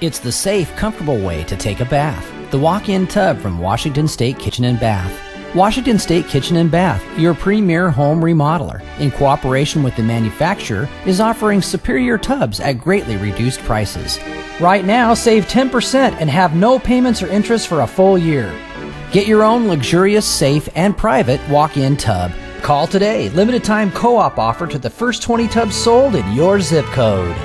It's the safe, comfortable way to take a bath. The walk-in tub from Washington State Kitchen and Bath. Washington State Kitchen and Bath, your premier home remodeler, in cooperation with the manufacturer, is offering superior tubs at greatly reduced prices. Right now, save 10% and have no payments or interest for a full year. Get your own luxurious, safe, and private walk-in tub. Call today. Limited time co-op offer to the first 20 tubs sold in your zip code.